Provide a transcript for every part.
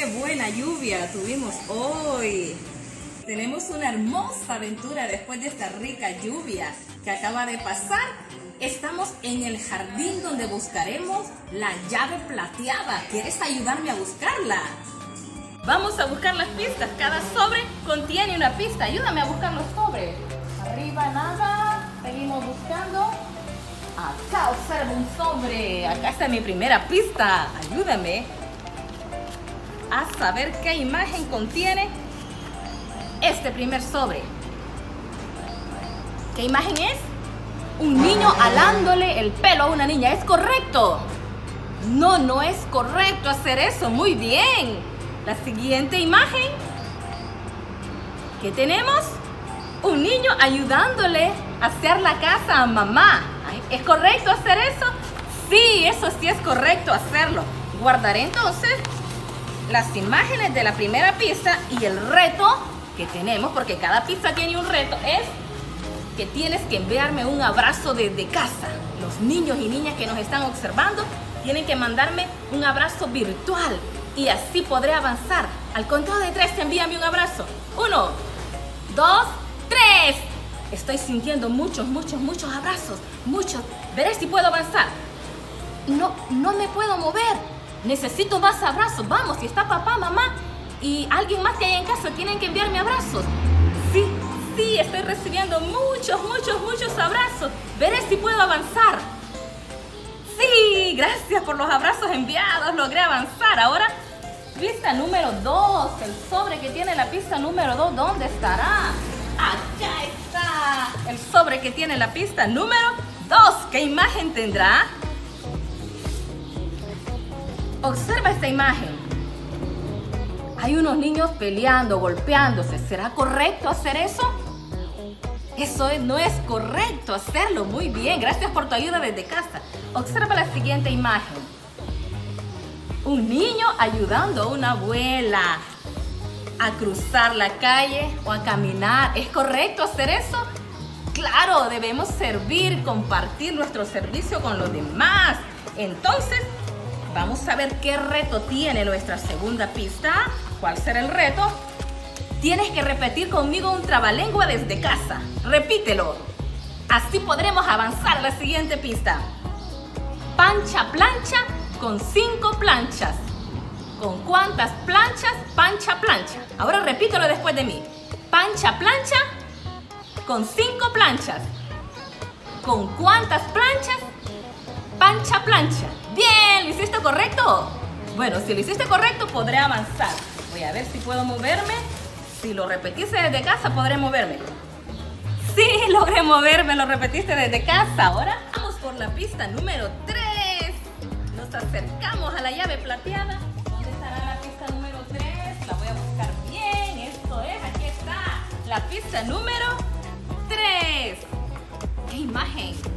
qué buena lluvia tuvimos hoy. Tenemos una hermosa aventura después de esta rica lluvia que acaba de pasar. Estamos en el jardín donde buscaremos la llave plateada. ¿Quieres ayudarme a buscarla? Vamos a buscar las pistas. Cada sobre contiene una pista. Ayúdame a buscar los sobres. Arriba nada. Seguimos buscando. Acá observo un sobre. Acá está mi primera pista. Ayúdame a saber qué imagen contiene este primer sobre. ¿Qué imagen es? Un niño alándole el pelo a una niña. ¿Es correcto? No, no es correcto hacer eso. Muy bien. La siguiente imagen. ¿Qué tenemos? Un niño ayudándole a hacer la casa a mamá. ¿Es correcto hacer eso? Sí, eso sí es correcto hacerlo. Guardaré entonces las imágenes de la primera pista y el reto que tenemos, porque cada pista tiene un reto, es que tienes que enviarme un abrazo desde casa. Los niños y niñas que nos están observando tienen que mandarme un abrazo virtual y así podré avanzar. Al conteo de tres, envíame un abrazo. Uno, dos, tres. Estoy sintiendo muchos, muchos, muchos abrazos. Muchos. Veré si puedo avanzar. No, no me puedo mover. Necesito más abrazos. Vamos, si está papá, mamá y alguien más que hay en casa, tienen que enviarme abrazos. Sí, sí, estoy recibiendo muchos, muchos, muchos abrazos. Veré si puedo avanzar. Sí, gracias por los abrazos enviados. Logré avanzar. Ahora, pista número 2. El sobre que tiene la pista número 2, ¿dónde estará? Acá está. El sobre que tiene la pista número 2. ¿Qué imagen tendrá? Observa esta imagen. Hay unos niños peleando, golpeándose. ¿Será correcto hacer eso? Eso no es correcto hacerlo. Muy bien, gracias por tu ayuda desde casa. Observa la siguiente imagen. Un niño ayudando a una abuela a cruzar la calle o a caminar. ¿Es correcto hacer eso? Claro, debemos servir, compartir nuestro servicio con los demás. Entonces, Vamos a ver qué reto tiene nuestra segunda pista. ¿Cuál será el reto? Tienes que repetir conmigo un trabalengua desde casa. Repítelo. Así podremos avanzar a la siguiente pista. Pancha plancha con cinco planchas. ¿Con cuántas planchas? Pancha plancha. Ahora repítelo después de mí. Pancha plancha con cinco planchas. ¿Con cuántas planchas? Pancha plancha. Bien, ¿lo hiciste correcto? Bueno, si lo hiciste correcto, podré avanzar. Voy a ver si puedo moverme. Si lo repetiste desde casa, podré moverme. Sí, logré moverme, lo repetiste desde casa. Ahora vamos por la pista número 3. Nos acercamos a la llave plateada. ¿Dónde estará la pista número 3? La voy a buscar bien. Esto es, aquí está. La pista número 3. ¿Qué imagen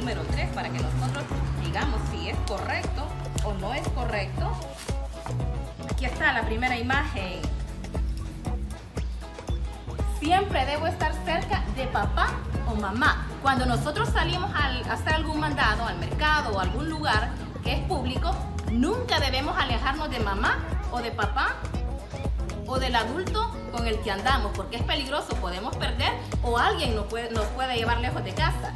número 3 para que nosotros digamos si es correcto o no es correcto. Aquí está la primera imagen. Siempre debo estar cerca de papá o mamá. Cuando nosotros salimos a hacer algún mandado al mercado o algún lugar que es público, nunca debemos alejarnos de mamá o de papá o del adulto con el que andamos, porque es peligroso, podemos perder o alguien nos puede, nos puede llevar lejos de casa.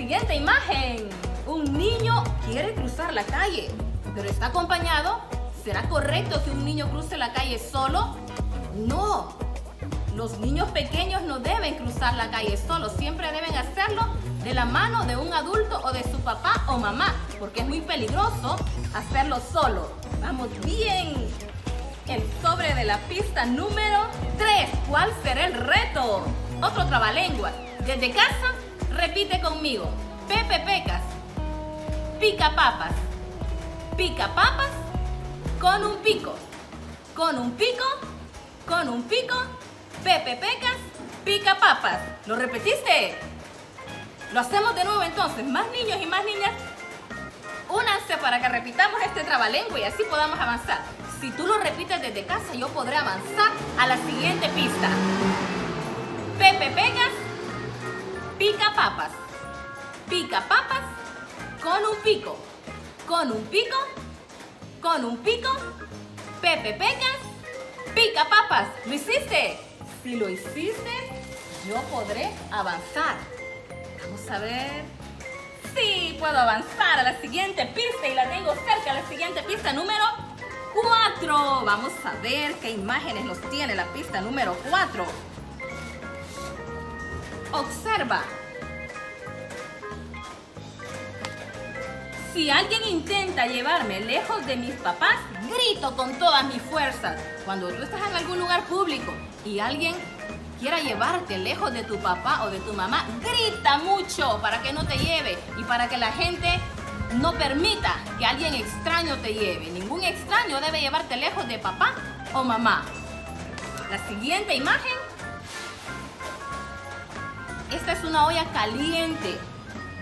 Siguiente imagen un niño quiere cruzar la calle, pero está acompañado. ¿Será correcto que un niño cruce la calle solo? No. Los niños pequeños no deben cruzar la calle solo, siempre deben hacerlo de la mano de un adulto o de su papá o mamá, porque es muy peligroso hacerlo solo. Vamos bien. El sobre de la pista número 3. ¿Cuál será el reto? Otro trabalengua. Desde casa, repite conmigo. Pepe Pecas, pica papas. Pica papas con un pico. Con un pico, con un pico, Pepe Pecas, pica papas. ¿Lo repetiste? Lo hacemos de nuevo entonces. Más niños y más niñas, únanse para que repitamos este trabalengua y así podamos avanzar. Si tú lo repites desde casa, yo podré avanzar a la siguiente pista. Pepe Pecas, pica papas. Pica papas con un pico. Con un pico, con un pico, Pepe Pecas, pica papas. ¿Lo hiciste? Si lo hiciste, yo podré avanzar. Vamos a ver. Sí, puedo avanzar a la siguiente pista y la tengo cerca, la siguiente pista número 4. Vamos a ver qué imágenes nos tiene la pista número 4. Observa. Si alguien intenta llevarme lejos de mis papás, grito con todas mis fuerzas. Cuando tú estás en algún lugar público y alguien quiera llevarte lejos de tu papá o de tu mamá, grita mucho para que no te lleve y para que la gente no permita que alguien extraño te lleve. Ningún extraño debe llevarte lejos de papá o mamá. La siguiente imagen. Esta es una olla caliente.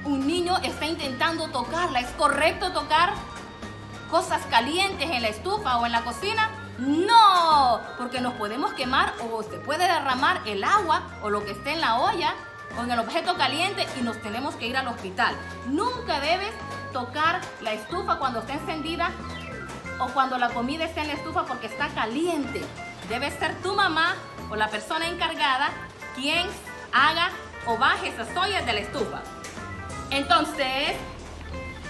Un niño está intentando tocarla. ¿Es correcto tocar cosas calientes en la estufa o en la cocina? No, porque nos podemos quemar o se puede derramar el agua o lo que esté en la olla o en el objeto caliente y nos tenemos que ir al hospital. Nunca debes tocar la estufa cuando está encendida o cuando la comida está en la estufa porque está caliente. Debe ser tu mamá o la persona encargada quien haga o baje esas ollas de la estufa. Entonces,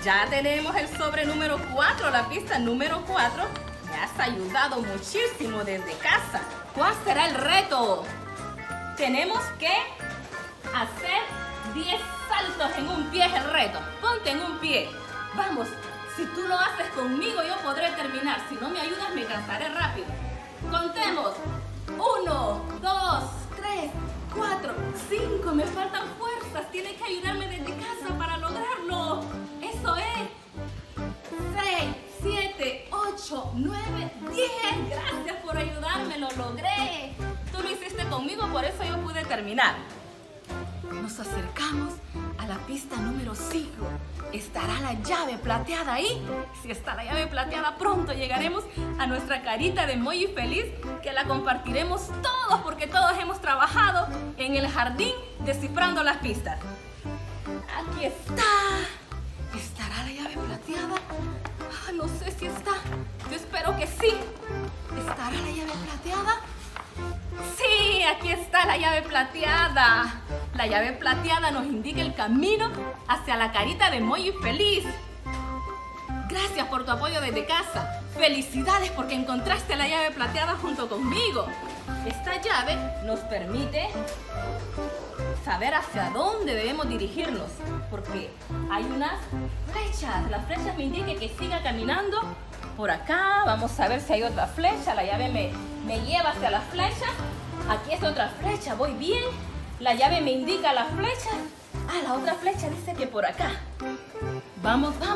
ya tenemos el sobre número 4, la pista número 4. Me has ayudado muchísimo desde casa. ¿Cuál será el reto? Tenemos que hacer 10 saltos en un pie es el reto. Ponte en un pie. Vamos, si tú lo haces conmigo yo podré terminar. Si no me ayudas me cansaré rápido. Contemos. 1, 2, 3, 4, 5. Me faltan fuerzas. Tienes que ayudarme desde casa para lograrlo. Eso es. 6, 7, 8, 9, 10. Gracias por ayudarme. Lo logré. Tú lo hiciste conmigo, por eso yo pude terminar. Nos acercamos a la pista número 5. ¿Estará la llave plateada ahí? Si está la llave plateada, pronto llegaremos a nuestra carita de muy feliz que la compartiremos todos porque en el jardín descifrando las pistas. Aquí está. ¿Estará la llave plateada? Ah, no sé si está. Yo espero que sí. ¿Estará la llave plateada? Sí, aquí está la llave plateada. La llave plateada nos indica el camino hacia la carita de Moy feliz. Gracias por tu apoyo desde casa. Felicidades porque encontraste la llave plateada junto conmigo. Esta llave nos permite saber hacia dónde debemos dirigirnos, porque hay unas flechas. Las flechas me indican que siga caminando por acá. Vamos a ver si hay otra flecha. La llave me, me lleva hacia la flecha. Aquí está otra flecha, voy bien. La llave me indica la flecha. Ah, la otra flecha dice que por acá. Vamos, vamos.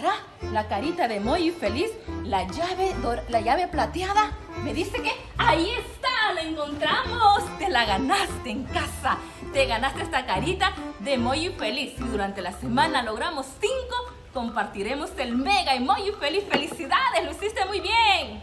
¿Estará la carita de muy feliz? La llave, la llave plateada me dice que ahí está, la encontramos. Te la ganaste en casa. Te ganaste esta carita de muy feliz. Y durante la semana logramos cinco, compartiremos el mega emoji feliz. Felicidades, lo hiciste muy bien.